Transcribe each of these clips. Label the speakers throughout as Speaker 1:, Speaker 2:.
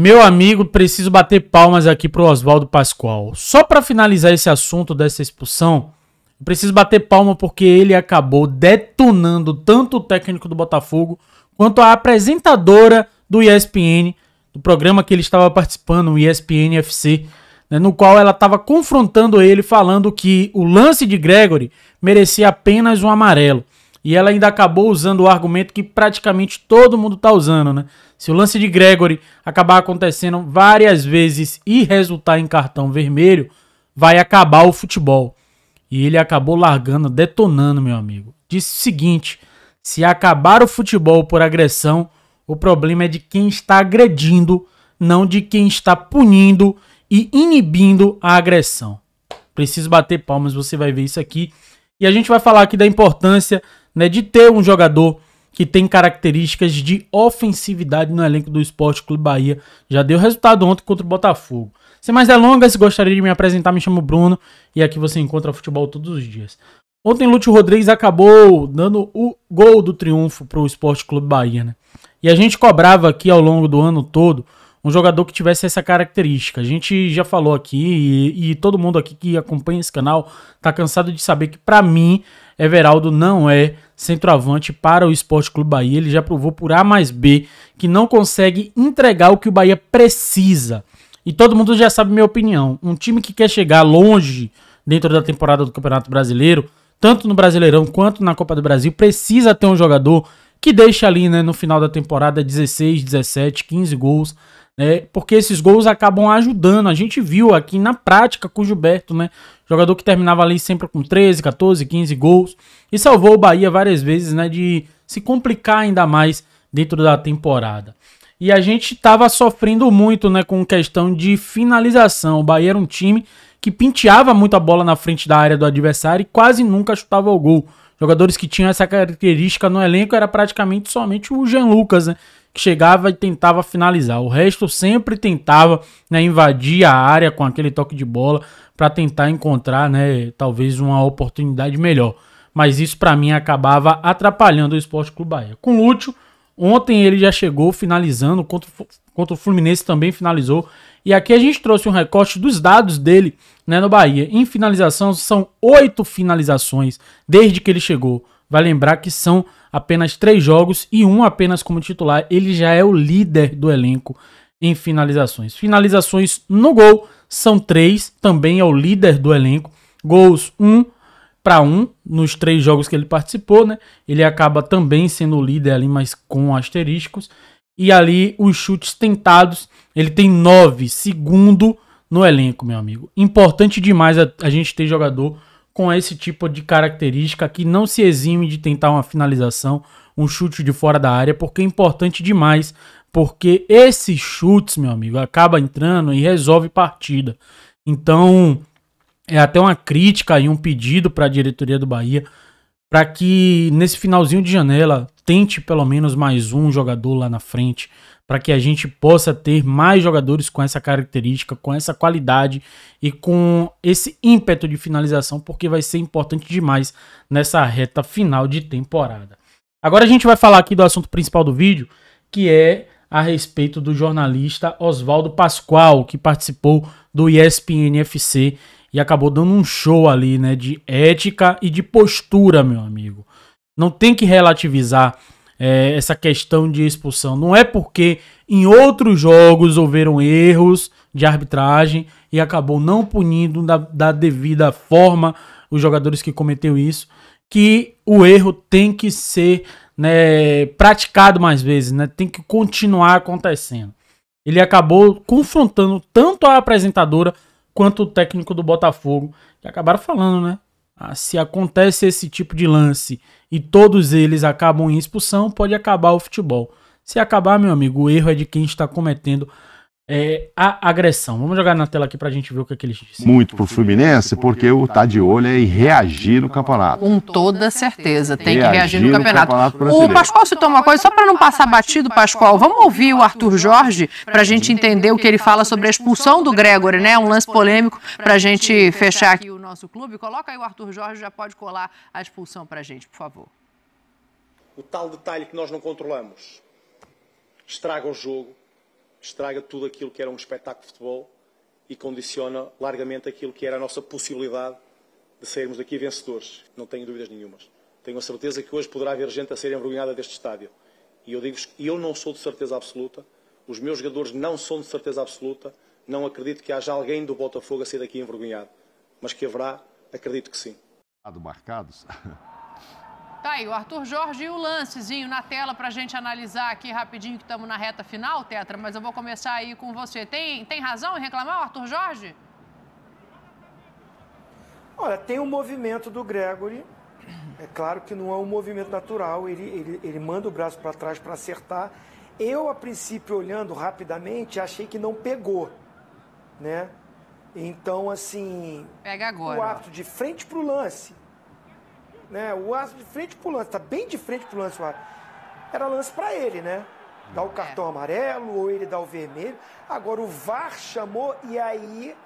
Speaker 1: Meu amigo, preciso bater palmas aqui pro Oswaldo Pascoal. Só para finalizar esse assunto dessa expulsão, preciso bater palma porque ele acabou detonando tanto o técnico do Botafogo quanto a apresentadora do ESPN, do programa que ele estava participando, o ESPN FC, né, no qual ela estava confrontando ele, falando que o lance de Gregory merecia apenas um amarelo. E ela ainda acabou usando o argumento que praticamente todo mundo está usando, né? Se o lance de Gregory acabar acontecendo várias vezes e resultar em cartão vermelho, vai acabar o futebol. E ele acabou largando, detonando, meu amigo. Disse o seguinte: se acabar o futebol por agressão, o problema é de quem está agredindo, não de quem está punindo e inibindo a agressão. Preciso bater palmas, você vai ver isso aqui. E a gente vai falar aqui da importância né, de ter um jogador que tem características de ofensividade no elenco do Esporte Clube Bahia. Já deu resultado ontem contra o Botafogo. Sem mais delongas, se gostaria de me apresentar, me chamo Bruno e aqui você encontra futebol todos os dias. Ontem Lúcio Rodrigues acabou dando o gol do triunfo para o Esporte Clube Bahia, né? E a gente cobrava aqui ao longo do ano todo um jogador que tivesse essa característica. A gente já falou aqui e, e todo mundo aqui que acompanha esse canal tá cansado de saber que para mim Everaldo não é centroavante para o Esporte Clube Bahia. Ele já provou por A mais B que não consegue entregar o que o Bahia precisa. E todo mundo já sabe minha opinião. Um time que quer chegar longe dentro da temporada do Campeonato Brasileiro, tanto no Brasileirão quanto na Copa do Brasil, precisa ter um jogador que deixe ali né, no final da temporada 16, 17, 15 gols né? Porque esses gols acabam ajudando. A gente viu aqui na prática com o Gilberto, né? Jogador que terminava ali sempre com 13, 14, 15 gols e salvou o Bahia várias vezes, né? De se complicar ainda mais dentro da temporada. E a gente estava sofrendo muito, né? Com questão de finalização. O Bahia era um time que penteava muito a bola na frente da área do adversário e quase nunca chutava o gol. Jogadores que tinham essa característica no elenco era praticamente somente o Jean Lucas, né? Que chegava e tentava finalizar. O resto sempre tentava né, invadir a área com aquele toque de bola para tentar encontrar, né, talvez uma oportunidade melhor. Mas isso para mim acabava atrapalhando o Esporte Clube Bahia. Com Lúcio, ontem ele já chegou finalizando, contra, contra o Fluminense também finalizou. E aqui a gente trouxe um recorte dos dados dele né, no Bahia. Em finalização, são oito finalizações desde que ele chegou. Vai lembrar que são apenas três jogos e um apenas como titular. Ele já é o líder do elenco em finalizações. Finalizações no gol são três, também é o líder do elenco. Gols um para um nos três jogos que ele participou, né? Ele acaba também sendo o líder ali, mas com asteriscos. E ali os chutes tentados, ele tem nove, segundo no elenco, meu amigo. Importante demais a, a gente ter jogador com esse tipo de característica que não se exime de tentar uma finalização, um chute de fora da área, porque é importante demais, porque esses chutes, meu amigo, acaba entrando e resolve partida. Então, é até uma crítica e um pedido para a diretoria do Bahia para que nesse finalzinho de janela tente pelo menos mais um jogador lá na frente para que a gente possa ter mais jogadores com essa característica, com essa qualidade e com esse ímpeto de finalização, porque vai ser importante demais nessa reta final de temporada. Agora a gente vai falar aqui do assunto principal do vídeo, que é a respeito do jornalista Oswaldo Pascoal, que participou do ESPN FC e acabou dando um show ali, né, de ética e de postura, meu amigo. Não tem que relativizar é, essa questão de expulsão. Não é porque em outros jogos houveram erros de arbitragem e acabou não punindo da, da devida forma os jogadores que cometeu isso, que o erro tem que ser né, praticado mais vezes, né, tem que continuar acontecendo. Ele acabou confrontando tanto a apresentadora quanto o técnico do Botafogo, que acabaram falando, né? Ah, se acontece esse tipo de lance e todos eles acabam em expulsão, pode acabar o futebol. Se acabar, meu amigo, o erro é de quem está cometendo é, a agressão. Vamos jogar na tela aqui pra gente ver o que, é que eles dizem.
Speaker 2: Muito pro Fluminense, porque o tá de olho é em reagir no campeonato.
Speaker 3: Com toda certeza, tem reagir que reagir no campeonato. No campeonato o Pascoal citou uma coisa, só para não passar batido, Pascoal, vamos ouvir o Arthur Jorge pra gente entender o que ele fala sobre a expulsão do Gregory, né? Um lance polêmico pra gente fechar aqui o nosso clube. Coloca aí o Arthur Jorge, já pode colar a expulsão pra gente, por favor.
Speaker 4: O tal detalhe que nós não controlamos estraga o jogo estraga tudo aquilo que era um espetáculo de futebol e condiciona largamente aquilo que era a nossa possibilidade de sairmos daqui vencedores. Não tenho dúvidas nenhumas. Tenho a certeza que hoje poderá haver gente a ser envergonhada deste estádio. E eu digo-vos que eu não sou de certeza absoluta, os meus jogadores não são de certeza absoluta, não acredito que haja alguém do Botafogo a ser daqui envergonhado. Mas que haverá, acredito que sim.
Speaker 2: Marcados.
Speaker 3: Tá aí, o Arthur Jorge e o lancezinho na tela para a gente analisar aqui rapidinho que estamos na reta final, Tetra, mas eu vou começar aí com você. Tem, tem razão em reclamar, o Arthur Jorge?
Speaker 5: Olha, tem um movimento do Gregory. É claro que não é um movimento natural, ele, ele, ele manda o braço para trás para acertar. Eu, a princípio, olhando rapidamente, achei que não pegou, né? Então, assim...
Speaker 3: Pega agora.
Speaker 5: O árbitro de frente para o lance né? O árbitro de frente pro lance, tá bem de frente pro lance o. Era lance para ele, né? Dá o cartão é. amarelo ou ele dá o vermelho. Agora o VAR chamou e aí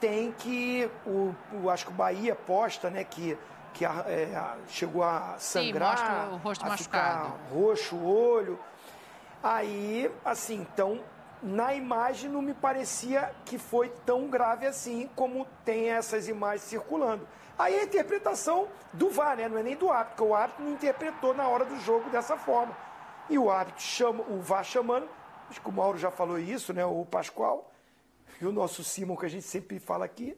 Speaker 5: tem que o, o acho que o Bahia posta, né, que que é, chegou a sangrar,
Speaker 3: Sim, o rosto machucado,
Speaker 5: roxo o olho. Aí, assim, então na imagem não me parecia que foi tão grave assim como tem essas imagens circulando. Aí é a interpretação do VAR, né? não é nem do árbitro, porque o árbitro não interpretou na hora do jogo dessa forma. E o árbitro chama, o VAR chamando, acho que o Mauro já falou isso, né? O Pascoal, e o nosso Simon, que a gente sempre fala aqui.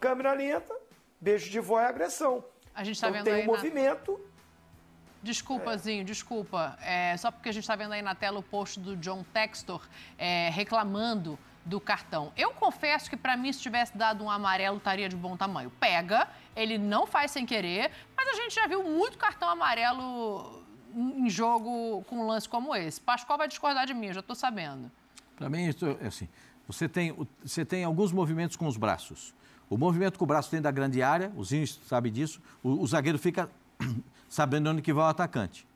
Speaker 5: Câmera lenta, beijo de vó e agressão.
Speaker 3: A gente está
Speaker 5: então,
Speaker 3: vendo
Speaker 5: tem
Speaker 3: aí
Speaker 5: um movimento. Na...
Speaker 3: Desculpa, é. Desculpa. É, só porque a gente está vendo aí na tela o post do John Textor é, reclamando do cartão. Eu confesso que para mim se tivesse dado um amarelo estaria de bom tamanho. Pega, ele não faz sem querer, mas a gente já viu muito cartão amarelo em jogo com um lance como esse. Pascoal vai discordar de mim, eu já estou sabendo.
Speaker 6: Para mim, é assim, você tem, você tem alguns movimentos com os braços. O movimento com o braço dentro da grande área, o Zinho sabe disso, o, o zagueiro fica sabendo onde que vai o atacante.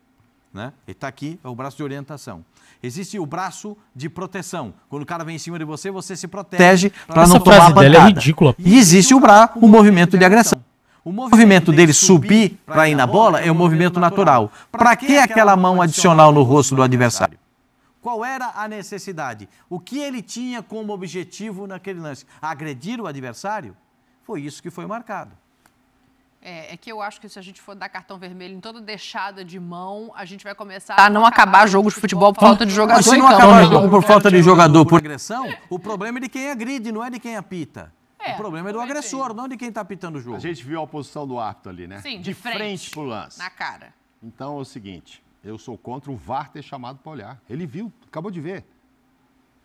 Speaker 6: Né? Ele está aqui, é o braço de orientação. Existe o braço de proteção. Quando o cara vem em cima de você, você se protege para não tomar a pancada. Dela é ridícula. E existe o bra, o movimento de agressão. O movimento dele subir para ir na bola é um movimento natural. Para que aquela mão adicional no rosto do adversário? Qual era a necessidade? O que ele tinha como objetivo naquele lance? Agredir o adversário? Foi isso que foi marcado.
Speaker 3: É, é, que eu acho que se a gente for dar cartão vermelho em toda deixada de mão, a gente vai começar a não acabar jogo de futebol por falta de jogador.
Speaker 6: se não acabar jogo por falta de jogador por agressão, o problema é de quem agride, não é de quem apita. É, o problema é do agressor, não de quem está apitando o jogo.
Speaker 2: A gente viu a posição do árbitro ali, né?
Speaker 3: Sim, de, de frente, frente pro lance. Na cara.
Speaker 2: Então é o seguinte, eu sou contra o VAR ter chamado para olhar. Ele viu, acabou de ver.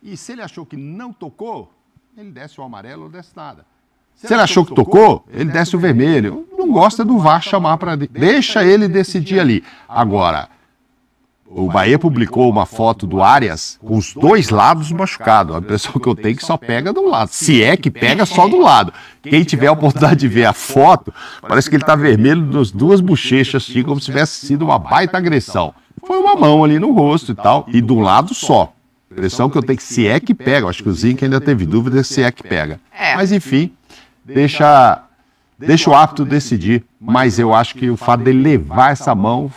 Speaker 2: E se ele achou que não tocou, ele desce o amarelo ou desce nada. Se ele achou que tocou, ele desce o vermelho. Não gosta do VAR chamar para. Deixa ele decidir ali. Agora, o Bahia publicou uma foto do Arias com os dois lados machucados. A impressão que eu tenho é que só pega de um lado. Se é que pega só do lado. Quem tiver a oportunidade de ver a foto, parece que ele está vermelho nas duas bochechas, assim, como se tivesse sido uma baita agressão. Foi uma mão ali no rosto e tal, e de um lado só. A impressão que eu tenho é que se é que pega. Acho que o Zinc ainda teve dúvida se é que pega. Mas enfim, deixa, deixa o árbitro decidir, mas eu acho que o fato dele levar essa mão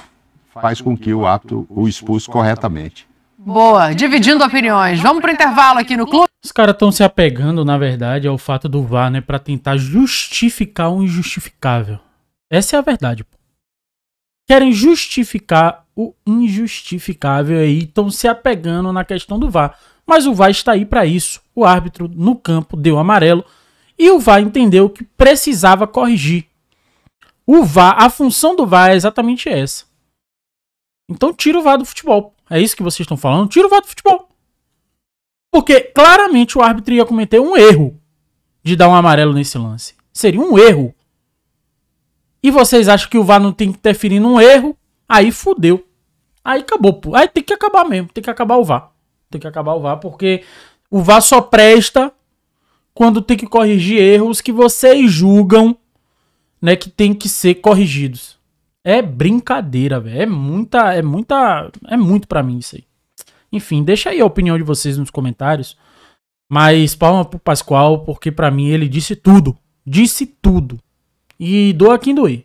Speaker 2: faz com que o árbitro o expulse corretamente.
Speaker 3: Boa, dividindo opiniões. Vamos para o intervalo aqui no clube.
Speaker 1: Os caras estão se apegando, na verdade, ao fato do VAR, né, para tentar justificar o injustificável. Essa é a verdade. Pô. Querem justificar o injustificável aí, estão se apegando na questão do VAR. Mas o VAR está aí para isso. O árbitro no campo deu amarelo e o VAR entendeu que precisava corrigir. O VAR, a função do VAR é exatamente essa. Então tira o VAR do futebol. É isso que vocês estão falando? Tira o VAR do futebol. Porque claramente o árbitro ia cometer um erro de dar um amarelo nesse lance. Seria um erro. E vocês acham que o VAR não tem que interferir num erro? Aí fudeu. Aí acabou. Aí tem que acabar mesmo. Tem que acabar o VAR. Tem que acabar o VAR porque o VAR só presta quando tem que corrigir erros que vocês julgam, né, que tem que ser corrigidos. É brincadeira, velho. É muita, é muita, é muito para mim isso aí. Enfim, deixa aí a opinião de vocês nos comentários. Mas palma pro Pascoal, porque para mim ele disse tudo. Disse tudo. E doa quem doer.